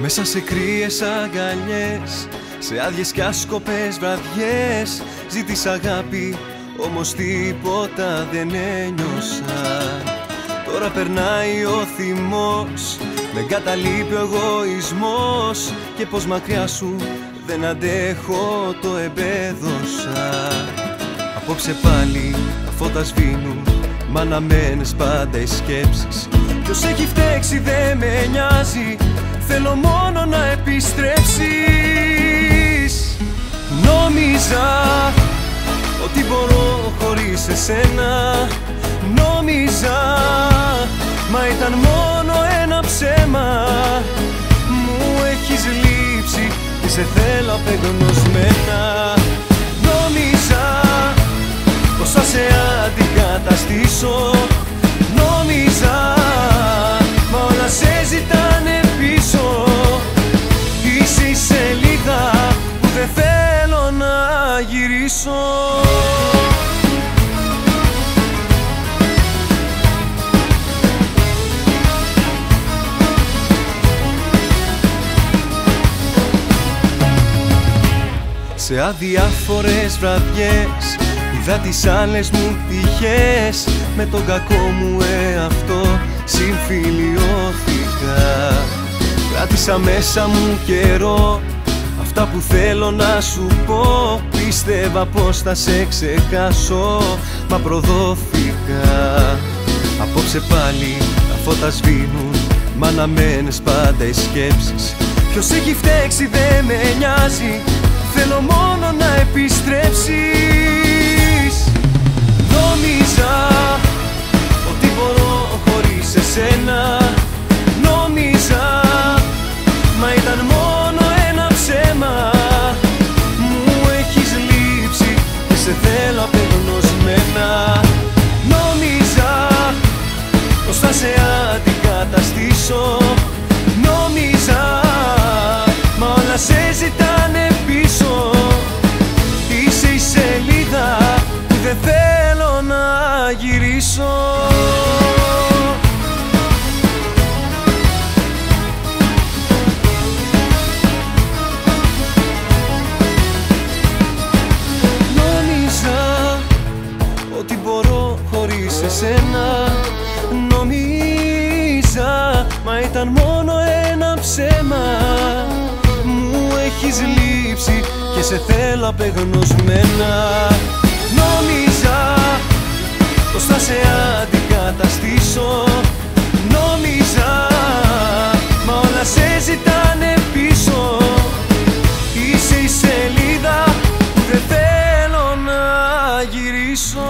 Μέσα σε κρύες αγκαλιές Σε άδειες κι άσκοπες βραδιές. Ζήτησα αγάπη Όμως τίποτα δεν ένιωσα. Τώρα περνάει ο θυμός Με εγκαταλείπει ο εγωισμός. Και πως μακριά σου δεν αντέχω το εμπέδωσα. Απόψε πάλι τα φώτα σβήνουν Μ' αναμένες πάντα οι σκέψεις. Ποιος έχει φταίξει δεν με νοιάζει. Θέλω μόνο να επιστρέψεις. Νόμιζα ότι μπορώ χωρίς εσένα. Νόμιζα Μα ήταν μόνο ένα ψέμα. Μου έχεις λείψει και σε θέλω απεγνωσμένα. Νόμιζα πως θα σε αντικαταστήσω γυρίσω Σε αδιάφορες βραδιές Είδα τις άλλες μου τυχές Με τον κακό μου εαυτό συμφιλιώθηκα. Κράτησα μέσα μου καιρό Αυτά που θέλω να σου πω Πίστευα πως θα σε ξεχάσω. Μα προδόθηκα. Απόψε πάλι τα φώτα σβήνουν Μ' αναμένες πάντα οι σκέψεις. Ποιος έχει φταίξει δεν με νοιάζει. Θέλω μόνο να επιστρέψεις δεν θέλω να γυρίσω. Νόμιζα ότι μπορώ χωρίς εσένα. Νομίζα μα ήταν μόνο ένα ψέμα. Μου έχεις λείψει και σε θέλω απεγνωσμένα. Νόμιζα Πώς θα σε αντικαταστήσω. Νόμιζα Μα όλα σε ζητάνε πίσω. Είσαι η σελίδα δεν θέλω να γυρίσω.